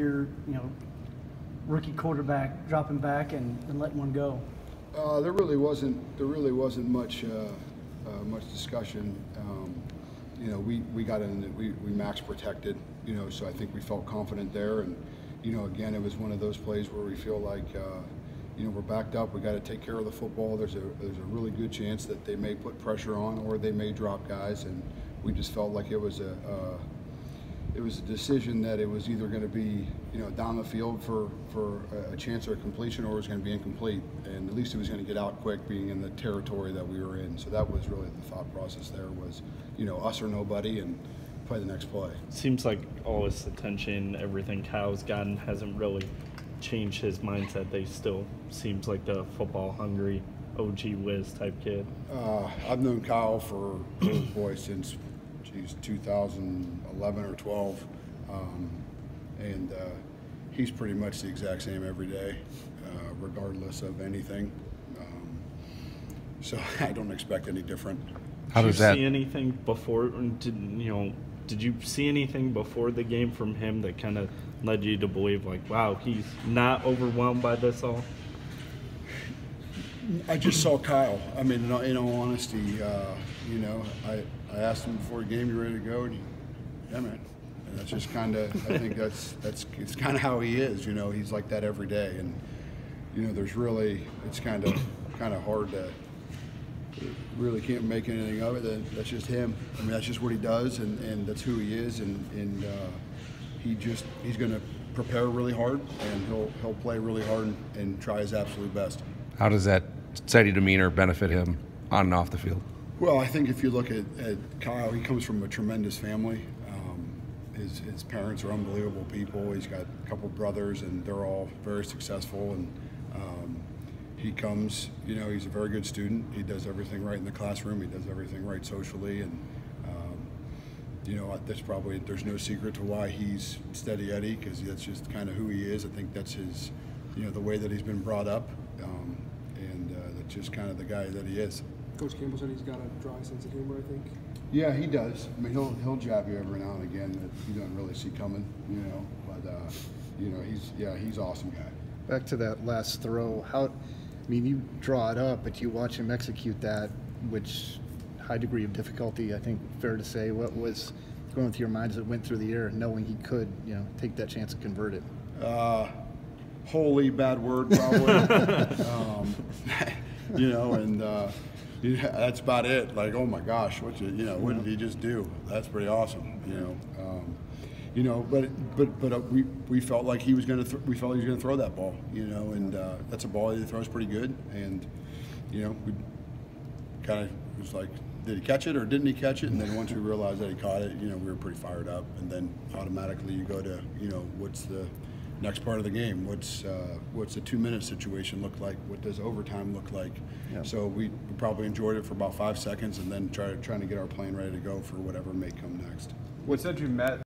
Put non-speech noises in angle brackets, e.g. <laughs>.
your, you know, rookie quarterback dropping back and, and letting one go? Uh, there really wasn't. There really wasn't much uh, uh, much discussion. Um, you know, we, we got in. We, we max protected. You know, so I think we felt confident there. And you know, again, it was one of those plays where we feel like uh, you know we're backed up. We got to take care of the football. There's a there's a really good chance that they may put pressure on or they may drop guys. And we just felt like it was a uh, it was a decision that it was either going to be, you know, down the field for, for a chance of completion or it was going to be incomplete. And at least it was going to get out quick being in the territory that we were in. So that was really the thought process there was, you know, us or nobody and play the next play. Seems like all this attention, everything Kyle's gotten hasn't really changed his mindset. They still seems like the football hungry OG whiz type kid. Uh, I've known Kyle for, boy, since geez, 2011 or 12. Um, and uh, he's pretty much the exact same every day, uh, regardless of anything. Um, so <laughs> I don't expect any different. How did does you that? see anything before? Did you know? Did you see anything before the game from him that kind of led you to believe, like, wow, he's not overwhelmed by this all? I just saw Kyle. I mean, in all, in all honesty, uh, you know, I, I asked him before the game, "You ready to go?" And he, yeah, man. And that's just kind of. I think that's that's it's kind of how he is. You know, he's like that every day, and you know, there's really it's kind of kind of hard to really can't make anything of it. That, that's just him. I mean, that's just what he does, and, and that's who he is, and and uh, he just he's going to prepare really hard, and he'll he'll play really hard and, and try his absolute best. How does that steady demeanor benefit him on and off the field? Well, I think if you look at, at Kyle, he comes from a tremendous family. Um, his, his parents are unbelievable people. He's got a couple brothers, and they're all very successful. And um, he comes, you know, he's a very good student. He does everything right in the classroom. He does everything right socially, and um, you know, that's probably there's no secret to why he's steady Eddie because that's just kind of who he is. I think that's his, you know, the way that he's been brought up, um, and that's just kind of the guy that he is. Coach Campbell said he's got a dry sense of humor, I think. Yeah, he does. I mean, he'll he'll jab you every now and again that you don't really see coming, you know. But uh, you know, he's yeah, he's awesome guy. Back to that last throw, how, I mean, you draw it up, but you watch him execute that, which high degree of difficulty, I think, fair to say. What was going through your mind as it went through the air, knowing he could, you know, take that chance and convert it? Uh, holy bad word, probably. <laughs> um, <laughs> you know, and uh, that's about it. Like, oh my gosh, what you, know, what did he just do? That's pretty awesome. You know, um, you know, but but but uh, we we felt like he was gonna th- we felt he was gonna throw that ball. You know, and uh, that's a ball he throws pretty good, and you know, we kind of was like. Did he catch it or didn't he catch it? And then once we realized that he caught it, you know, we were pretty fired up. And then automatically you go to, you know, what's the next part of the game. What's uh, what's the two minute situation look like? What does overtime look like? Yeah. So we probably enjoyed it for about five seconds, and then try trying to get our plane ready to go for whatever may come next. You said you met